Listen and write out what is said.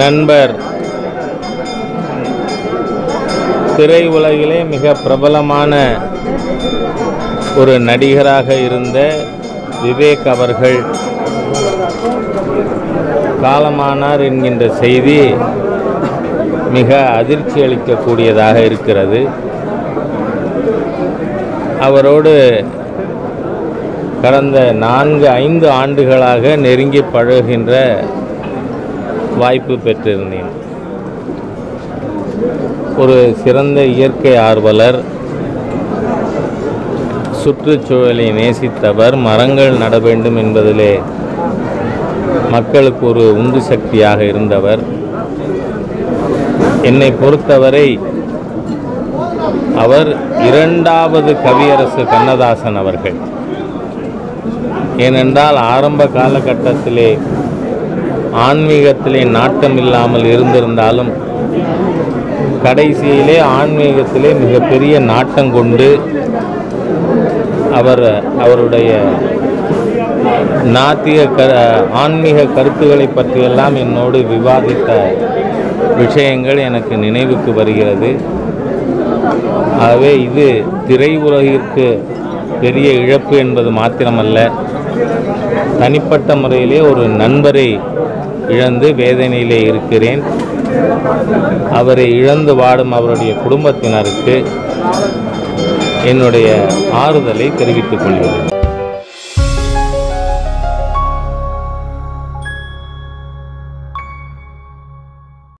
நண்பர். திரை உலகிலே மிக பிரபலமான ஒரு நடிகராக இருந்த விவேக் அவர்கள். காலமானார் என்கின்ற செய்தி மிக அதிர்ச்சி அளிக்கக்கூடியதாக இருக்கிறது. அவரோடு கடந்த நான்கு ஐந்து ஆண்டுகளாக நெருங்கி பழகுகின்ற வாய்ப்பு பெற்றிருந்தேன். ஒரு சிறந்த இயற்கை ஆர்வலர் சுற்றுச்சூழலை நேசித்தவர் மரங்கள் நட வேண்டும் என்பதிலே மக்களுக்கு ஒரு உந்து சக்தியாக இருந்தவர். என்னை பொறுத்தவரை அவர் இரண்டாவது கவியரசு கண்ணதாசன் அவர்கள். ஏனென்றால் ஆரம்ப காலகட்டத்திலே ஆன்மீகத்திலே நாட்டம் இல்லாமல் இருந்திருந்தாலும் கடைசியிலே ஆன்மீகத்திலே மிகப்பெரிய நாட்டம் கொண்டு அவர் அவருடைய நாத்திக க ஆன்மீக கருத்துக்களை பற்றியெல்லாம் என்னோடு விவாதித்த விஷயங்கள் எனக்கு நினைவுக்கு வருகிறது. ஆகவே இது திரை உலகிற்கு பெரிய இழப்பு என்பது மாத்திரமல்ல. தனிப்பட்ட முறையிலே ஒரு நண்பரை இழந்து வேதனையிலே இருக்கிறேன். அவரை இழந்து வாடும் அவருடைய குடும்பத்தினருக்கு என்னுடைய ஆறுதலை தெரிவித்துக் கொள்கிறேன்.